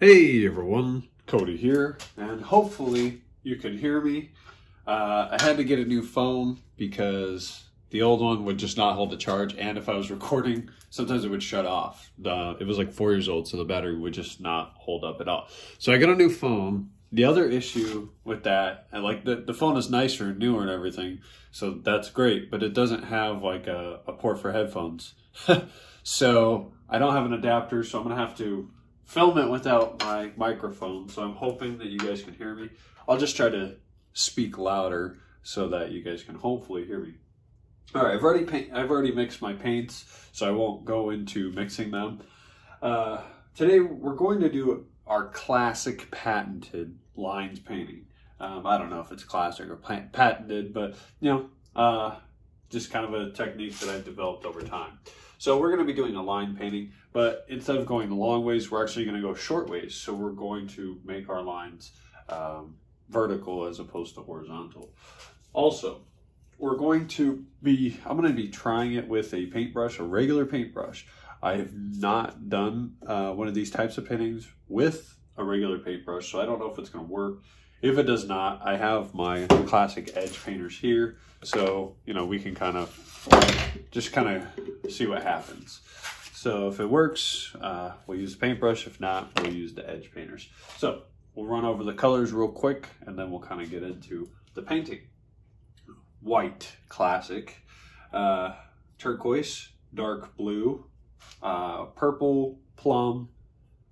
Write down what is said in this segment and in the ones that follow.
Hey everyone, Coty here, and hopefully you can hear me. Uh, I had to get a new phone because the old one would just not hold the charge, and if I was recording, sometimes it would shut off. The, it was like four years old, so the battery would just not hold up at all. So I got a new phone. The other issue with that, and like the, the phone is nicer and newer and everything, so that's great, but it doesn't have like a, a port for headphones. so I don't have an adapter, so I'm gonna have to film it without my microphone, so I'm hoping that you guys can hear me. I'll just try to speak louder so that you guys can hopefully hear me. All right, I've already paint, I've already mixed my paints, so I won't go into mixing them. Uh, today we're going to do our classic patented lines painting. Um, I don't know if it's classic or patented, but you know, uh, just kind of a technique that I've developed over time. So we're going to be doing a line painting, but instead of going the long ways, we're actually going to go short ways. So we're going to make our lines um, vertical as opposed to horizontal. Also, we're going to be, I'm going to be trying it with a paintbrush, a regular paintbrush. I have not done uh, one of these types of paintings with a regular paintbrush, so I don't know if it's going to work. If it does not, I have my classic edge painters here. So, you know, we can kind of just kind of see what happens. So if it works, uh, we'll use the paintbrush. If not, we'll use the edge painters. So we'll run over the colors real quick and then we'll kind of get into the painting. White, classic. Uh, turquoise, dark blue, uh, purple, plum,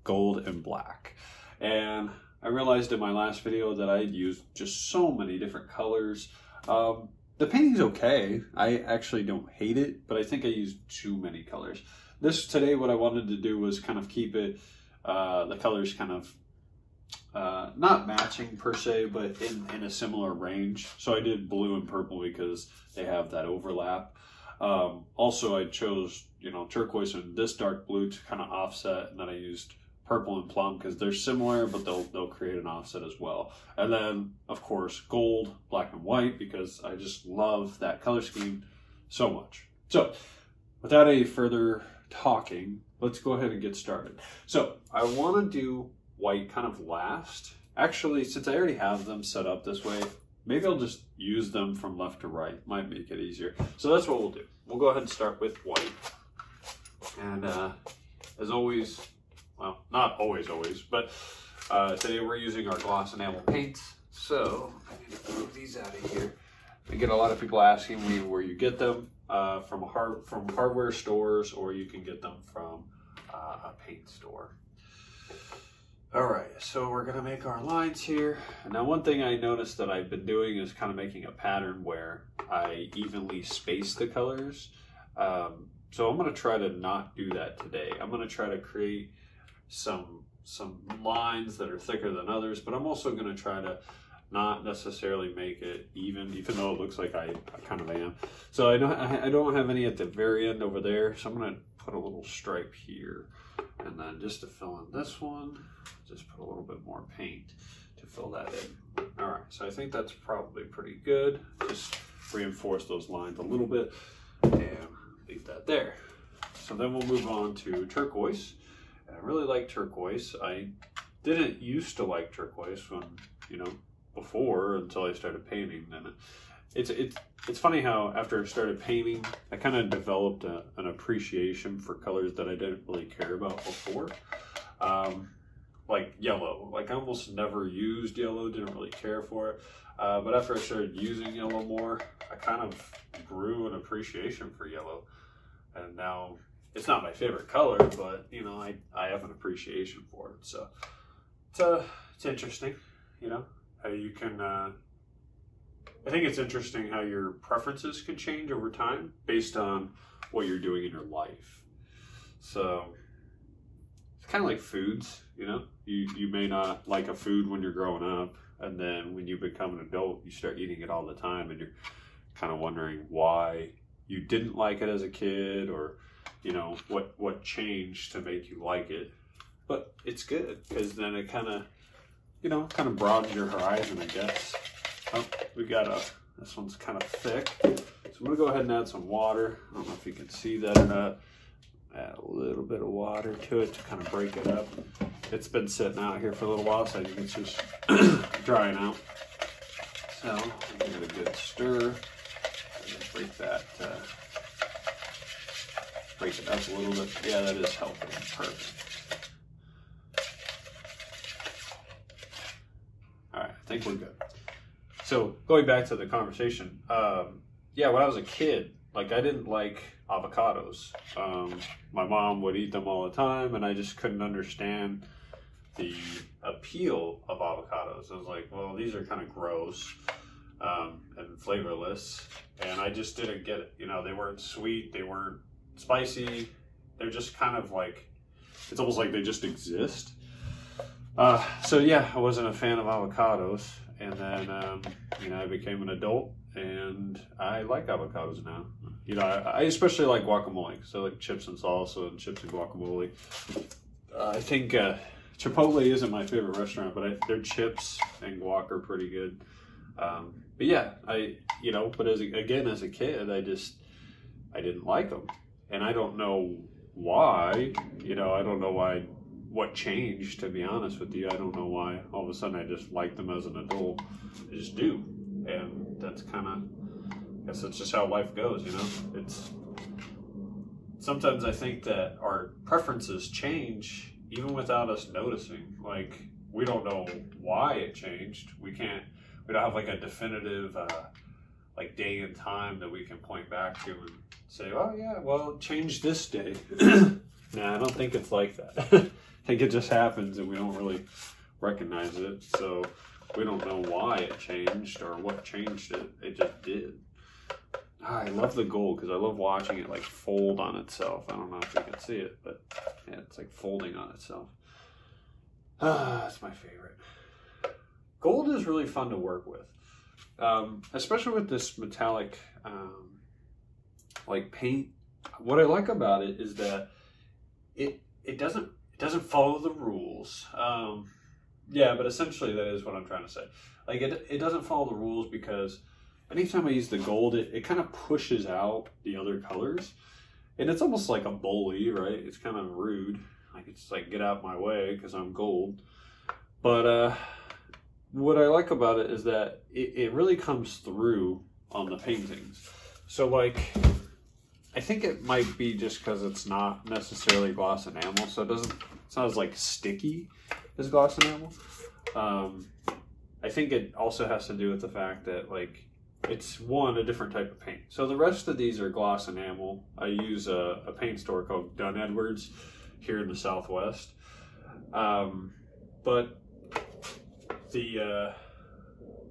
gold, and black. And I realized in my last video that I had used just so many different colors. Um, the painting's okay. I actually don't hate it, but I think I used too many colors. This today, what I wanted to do was kind of keep it, uh, the colors kind of uh, not matching per se, but in, in a similar range. So I did blue and purple because they have that overlap. Um, also, I chose, you know, turquoise and this dark blue to kind of offset, and then I used purple and plum because they're similar, but they'll they'll create an offset as well. And then of course gold, black and white because I just love that color scheme so much. So without any further talking, let's go ahead and get started. So I want to do white kind of last. Actually, since I already have them set up this way, maybe I'll just use them from left to right. Might make it easier. So that's what we'll do. We'll go ahead and start with white. And uh, as always, well, not always, always, but uh, today we're using our gloss enamel paints. So I need to move these out of here. I get a lot of people asking me where you get them uh, from hard from hardware stores, or you can get them from uh, a paint store. All right, so we're gonna make our lines here. Now, one thing I noticed that I've been doing is kind of making a pattern where I evenly space the colors. Um, so I'm gonna try to not do that today. I'm gonna try to create some some lines that are thicker than others, but I'm also going to try to not necessarily make it even, even though it looks like I, I kind of am. So I don't, I don't have any at the very end over there, so I'm going to put a little stripe here. And then just to fill in this one, just put a little bit more paint to fill that in. All right, so I think that's probably pretty good. Just reinforce those lines a little bit and leave that there. So then we'll move on to turquoise. I really like turquoise. I didn't used to like turquoise when, you know, before until I started painting. And it's it's it's funny how after I started painting, I kind of developed a, an appreciation for colors that I didn't really care about before. Um, like yellow. Like I almost never used yellow, didn't really care for it. Uh, but after I started using yellow more, I kind of grew an appreciation for yellow. And now it's not my favorite color, but you know, I, I have an appreciation for it. So it's uh it's interesting, you know, how you can uh, I think it's interesting how your preferences can change over time based on what you're doing in your life. So it's kind of like foods, you know. You you may not like a food when you're growing up, and then when you become an adult, you start eating it all the time, and you're kind of wondering why you didn't like it as a kid, or you know what what changed to make you like it. But it's good because then it kind of you know kind of broadens your horizon i guess. Oh we got a this one's kind of thick. So i'm gonna go ahead and add some water. I don't know if you can see that or not. Add a little bit of water to it to kind of break it up. It's been sitting out here for a little while, so I think it's just drying out. So give it a good stir. And break that, uh, break it up a little bit. Yeah, that is helping. Perfect. All right, I think we're good. So going back to the conversation, um, yeah, when I was a kid, like I didn't like avocados. Um, my mom would eat them all the time, and I just couldn't understand the appeal of avocados. I was like, well, these are kind of gross um, and flavorless, and I just didn't get it. You know, they weren't sweet, they weren't spicy. They're just kind of like, it's almost like they just exist. Uh, so yeah, I wasn't a fan of avocados, and then um, you know I became an adult, and I like avocados now. You know, I, I especially like guacamole, so like chips and salsa and chips and guacamole. Uh, I think uh, Chipotle isn't my favorite restaurant, but I, their chips and guac are pretty good. Um, but yeah, I you know, but as again as a kid, I just I didn't like them, and I don't know why. You know, I don't know why what changed. To be honest with you, I don't know why. All of a sudden, I just like them as an adult. I just do, and that's kind of. I guess that's just how life goes. You know, it's. Sometimes I think that our preferences change even without us noticing. Like we don't know why it changed. We can't. We don't have like a definitive. Uh, like day and time that we can point back to and say, oh yeah, well, change this day. nah, I don't think it's like that. I think it just happens and we don't really recognize it. So we don't know why it changed or what changed it. It just did. Ah, I love the gold because I love watching it like fold on itself. I don't know if you can see it, but yeah, it's like folding on itself. Ah, that's my favorite. Gold is really fun to work with um, especially with this metallic um, like paint. What I like about it is that it it doesn't it doesn't follow the rules. Um, yeah, but essentially that is what I'm trying to say. Like it it doesn't follow the rules because anytime I use the gold, it, it kind of pushes out the other colors. And it's almost like a bully, right? It's kind of rude. Like it's like get out my way because I'm gold. But uh what I like about it is that it, it really comes through on the paintings. So like, I think it might be just because it's not necessarily gloss enamel, so it doesn't, it's not as like sticky as gloss enamel. Um, I think it also has to do with the fact that like, it's one, a different type of paint. So the rest of these are gloss enamel. I use a, a paint store called Dunn Edwards here in the Southwest. Um, but the uh,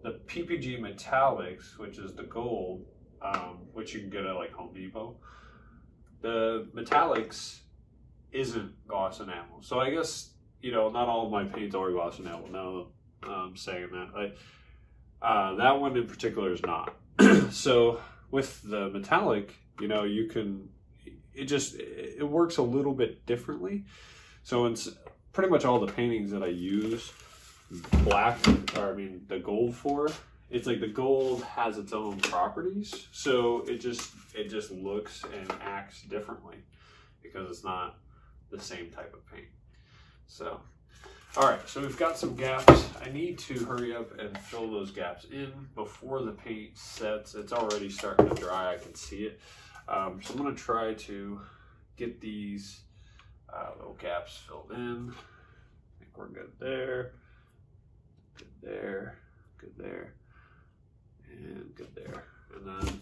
the PPG Metallics, which is the gold, um, which you can get at like Home Depot. The Metallics isn't gloss enamel, so I guess you know not all of my paints are gloss enamel. Now I'm saying that, uh, that one in particular is not. so with the metallic, you know, you can it just it works a little bit differently. So it's pretty much all the paintings that I use black, or I mean the gold for, it's like the gold has its own properties. So it just it just looks and acts differently because it's not the same type of paint. So all right, so we've got some gaps. I need to hurry up and fill those gaps in before the paint sets. It's already starting to dry, I can see it. Um, so I'm gonna try to get these uh, little gaps filled in. I think we're good there good there, good there, and good there. And then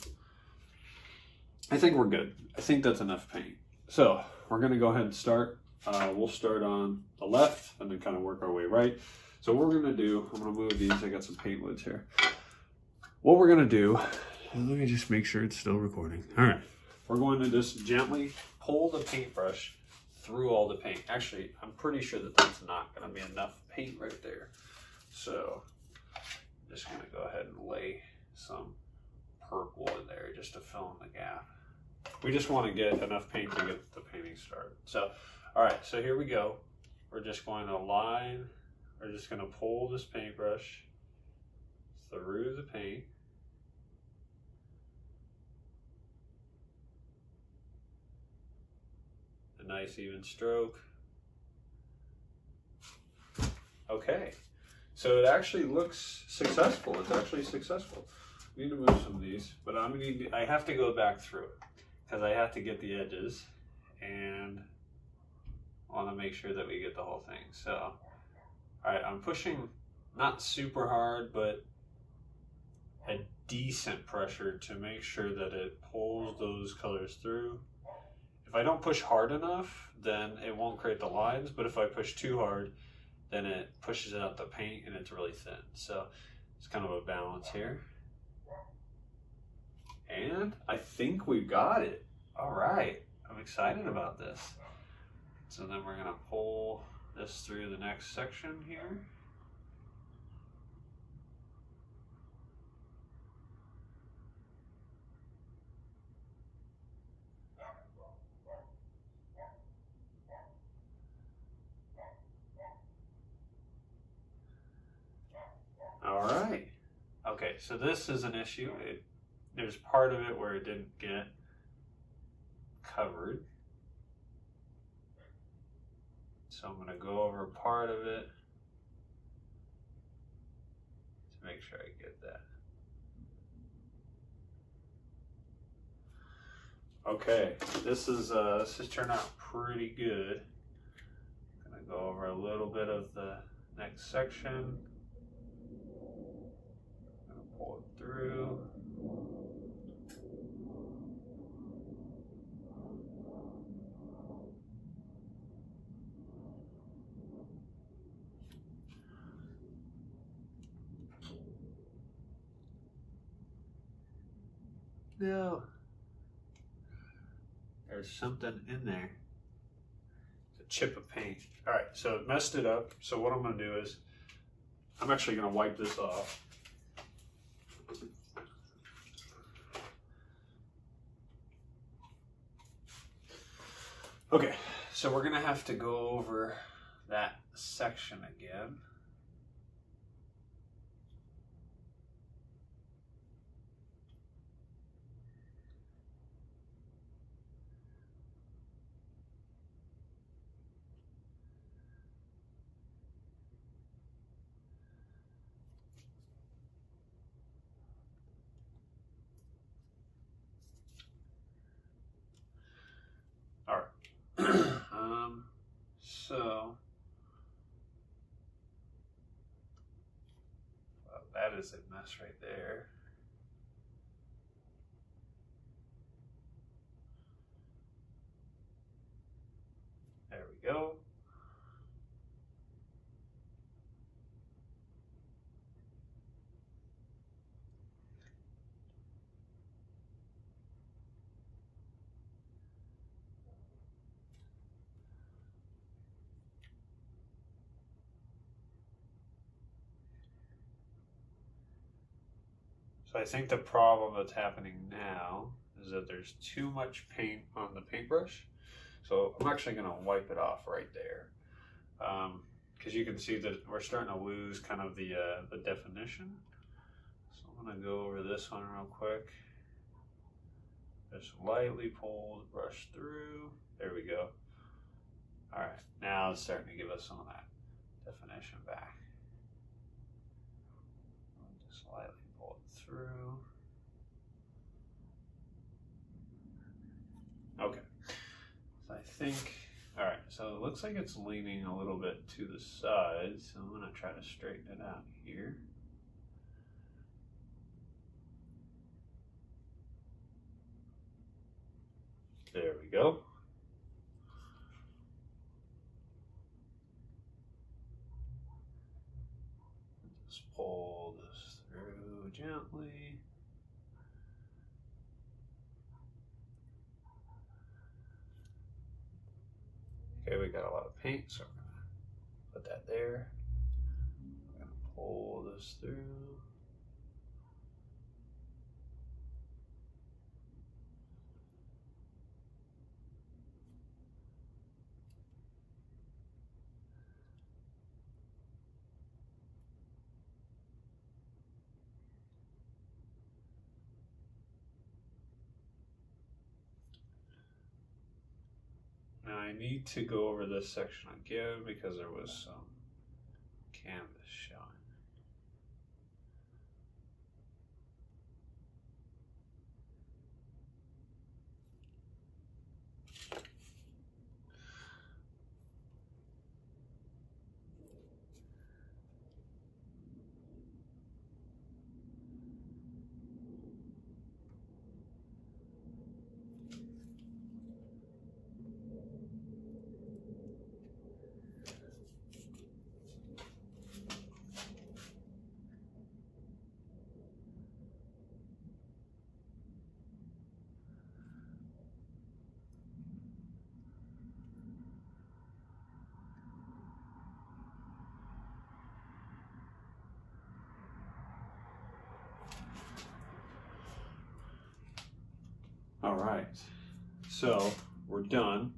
I think we're good. I think that's enough paint. So we're gonna go ahead and start. Uh, we'll start on the left and then kind of work our way right. So what we're gonna do, I'm gonna move these, I got some paint lids here. What we're gonna do, let me just make sure it's still recording. All right, we're going to just gently pull the paintbrush through all the paint. Actually, I'm pretty sure that that's not gonna be enough paint right there. So I'm just gonna go ahead and lay some purple in there just to fill in the gap. We just want to get enough paint to get the painting started. So, all right, so here we go. We're just going to line, we're just gonna pull this paintbrush through the paint. A nice even stroke. Okay, so it actually looks successful. It's actually successful. I need to move some of these, but I'm gonna need, I have to go back through it because I have to get the edges and want to make sure that we get the whole thing. So, all right, I'm pushing not super hard, but a decent pressure to make sure that it pulls those colors through. If I don't push hard enough, then it won't create the lines, but if I push too hard, then it pushes out the paint and it's really thin. So it's kind of a balance here. And I think we've got it. All right, I'm excited about this. So then we're gonna pull this through the next section here. All right. Okay, so this is an issue. It, there's part of it where it didn't get covered. So I'm going to go over part of it to make sure I get that. Okay, this is uh, this has turned out pretty good. I'm gonna go over a little bit of the next section. Pull it through. No. There's something in there. It's a chip of paint. All right, so it messed it up. So what I'm gonna do is, I'm actually gonna wipe this off. Okay, so we're gonna have to go over that section again. um, so well, that is a mess right there. There we go. So I think the problem that's happening now is that there's too much paint on the paintbrush. So I'm actually going to wipe it off right there. Because um, you can see that we're starting to lose kind of the, uh, the definition. So I'm going to go over this one real quick. Just lightly pull the brush through. There we go. All right, now it's starting to give us some of that definition back. Just lightly through. Okay, so I think, all right, so it looks like it's leaning a little bit to the side, so I'm gonna try to straighten it out here. There we go. Just pull this through gently. Okay, we got a lot of paint, so I'm gonna put that there. I'm gonna pull this through. I need to go over this section again because there was some canvas showing. All right, so we're done.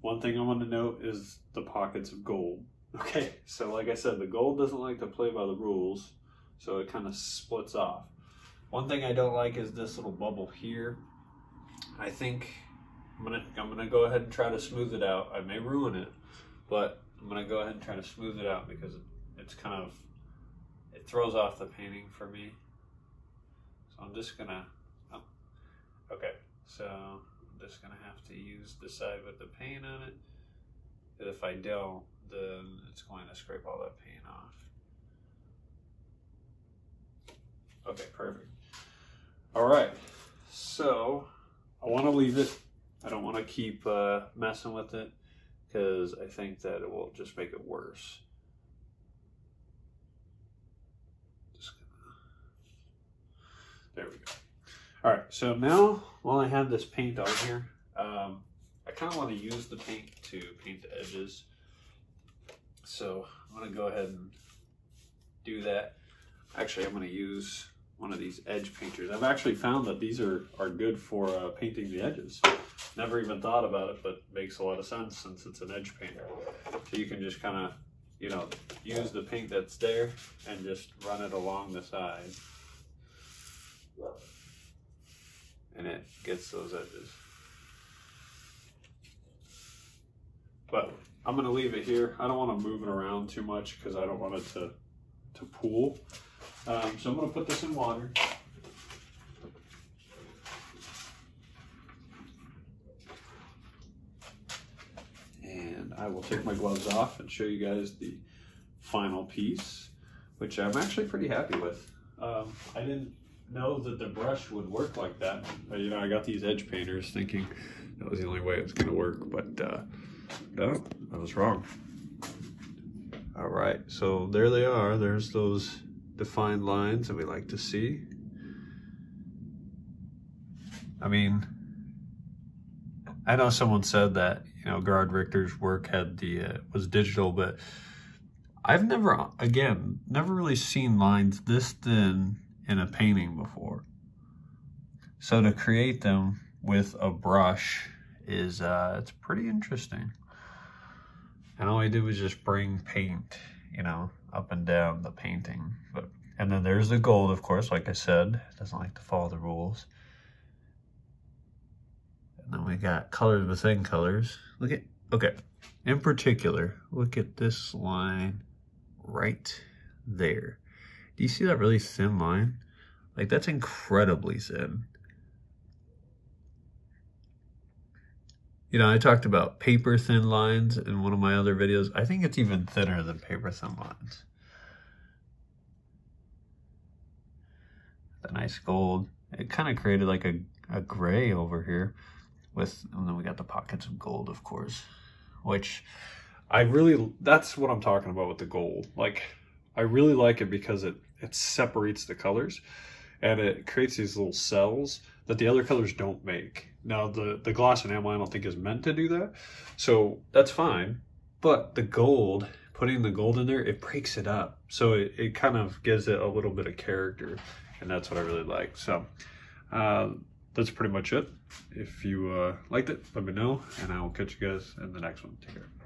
One thing I want to note is the pockets of gold. Okay, so like I said, the gold doesn't like to play by the rules, so it kind of splits off. One thing I don't like is this little bubble here. I think I'm gonna I'm gonna go ahead and try to smooth it out. I may ruin it, but I'm gonna go ahead and try to smooth it out because it's kind of it throws off the painting for me. So I'm just gonna oh, okay. So I'm just gonna have to use the side with the paint on it. If I don't, then it's going to scrape all that paint off. Okay, perfect. All right, so I want to leave it. I don't want to keep uh, messing with it because I think that it will just make it worse. There we go. All right, so now while I have this paint on here, um, I kind of want to use the paint to paint the edges. So I'm going to go ahead and do that. Actually, I'm going to use one of these edge painters. I've actually found that these are, are good for uh, painting the edges. Never even thought about it, but makes a lot of sense since it's an edge painter. So you can just kind of, you know, use the paint that's there and just run it along the side. And it gets those edges. But I'm gonna leave it here. I don't want to move it around too much because I don't want it to to pool. Um, so I'm gonna put this in water. And I will take my gloves off and show you guys the final piece, which I'm actually pretty happy with. Um, I didn't know that the brush would work like that. But, you know, I got these edge painters thinking that was the only way it was gonna work, but uh, no, I was wrong. All right, so there they are. There's those defined lines that we like to see. I mean, I know someone said that, you know, Gerhard Richter's work had the, uh, was digital, but I've never, again, never really seen lines this thin in a painting before. So to create them with a brush is, uh, it's pretty interesting. And all I did was just bring paint, you know, up and down the painting. But And then there's the gold, of course, like I said. It doesn't like to follow the rules. And then we got colors within colors. Look at, okay, in particular, look at this line right there. Do you see that really thin line? Like, that's incredibly thin. You know, I talked about paper thin lines in one of my other videos. I think it's even thinner than paper thin lines. The nice gold. It kind of created like a, a gray over here with, and then we got the pockets of gold, of course, which I really, that's what I'm talking about with the gold. Like, I really like it because it, it separates the colors and it creates these little cells that the other colors don't make. Now the, the gloss enamel I don't think is meant to do that. So that's fine. But the gold, putting the gold in there, it breaks it up. So it, it kind of gives it a little bit of character. And that's what I really like. So uh, that's pretty much it. If you uh, liked it, let me know. And I will catch you guys in the next one. Take care.